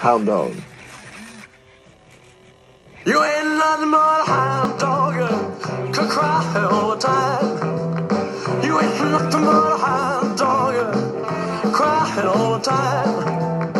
hound dog. You ain't nothing but a hound dog, could cry all the time. You ain't nothing but a hound dog, cryin' all the time.